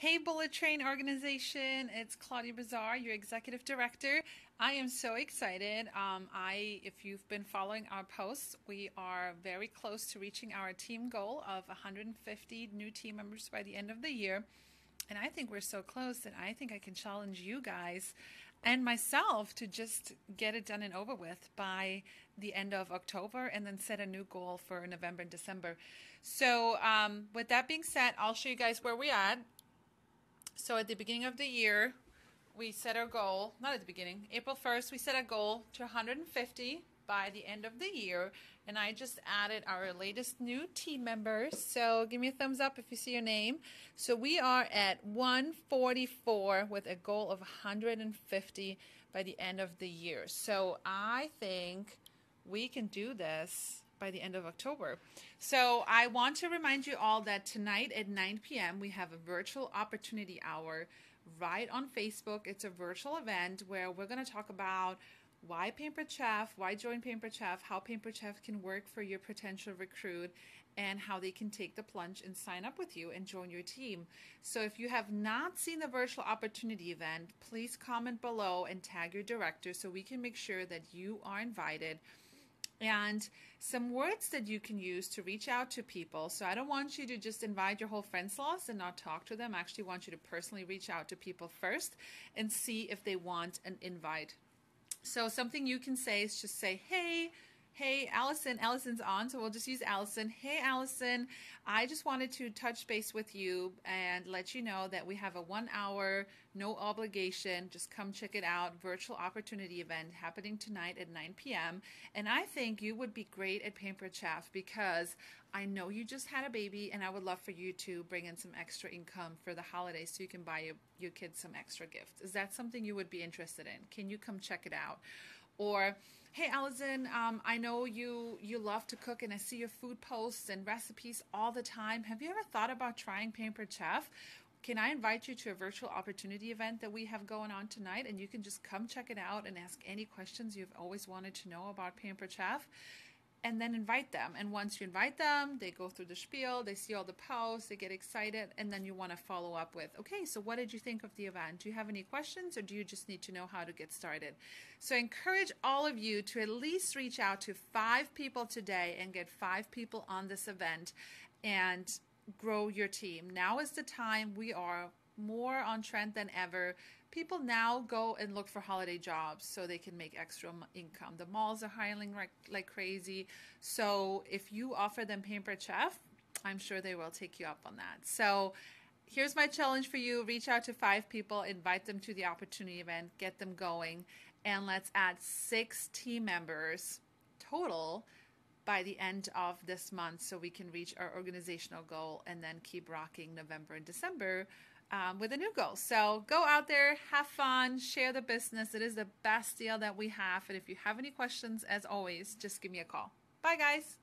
Hey, Bullet Train Organization. It's Claudia Bazar, your executive director. I am so excited. Um, I, if you've been following our posts, we are very close to reaching our team goal of 150 new team members by the end of the year. And I think we're so close that I think I can challenge you guys and myself to just get it done and over with by the end of October and then set a new goal for November and December. So, um, with that being said, I'll show you guys where we're at. So, at the beginning of the year, we set our goal, not at the beginning, April 1st, we set a goal to 150 by the end of the year. And I just added our latest new team members. So give me a thumbs up if you see your name. So we are at 144 with a goal of 150 by the end of the year. So I think we can do this by the end of October. So I want to remind you all that tonight at 9 p.m. we have a virtual opportunity hour right on Facebook. It's a virtual event where we're going to talk about why Pampered Chef, why join Pampered Chef, how Pampered Chef can work for your potential recruit, and how they can take the plunge and sign up with you and join your team. So if you have not seen the virtual opportunity event, please comment below and tag your director so we can make sure that you are invited. And some words that you can use to reach out to people. So I don't want you to just invite your whole friends list and not talk to them. I actually want you to personally reach out to people first and see if they want an invite so something you can say is just say, hey, Hey, Allison. Allison's on, so we'll just use Allison. Hey, Allison. I just wanted to touch base with you and let you know that we have a one hour, no obligation, just come check it out, virtual opportunity event happening tonight at 9 p.m. And I think you would be great at Pampered Chef because I know you just had a baby and I would love for you to bring in some extra income for the holidays so you can buy your, your kids some extra gifts. Is that something you would be interested in? Can you come check it out? Or, hey, Allison, um, I know you you love to cook, and I see your food posts and recipes all the time. Have you ever thought about trying Pampered Chef? Can I invite you to a virtual opportunity event that we have going on tonight? And you can just come check it out and ask any questions you've always wanted to know about Pampered Chef and then invite them. And once you invite them, they go through the spiel, they see all the posts, they get excited, and then you want to follow up with, okay, so what did you think of the event? Do you have any questions or do you just need to know how to get started? So I encourage all of you to at least reach out to five people today and get five people on this event and grow your team. Now is the time we are more on trend than ever. People now go and look for holiday jobs so they can make extra income. The malls are hiring like, like crazy. So if you offer them Pampered Chef, I'm sure they will take you up on that. So here's my challenge for you reach out to five people, invite them to the opportunity event, get them going, and let's add six team members total by the end of this month so we can reach our organizational goal and then keep rocking November and December um, with a new goal. So go out there, have fun, share the business. It is the best deal that we have. And if you have any questions, as always, just give me a call. Bye, guys.